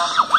Uh...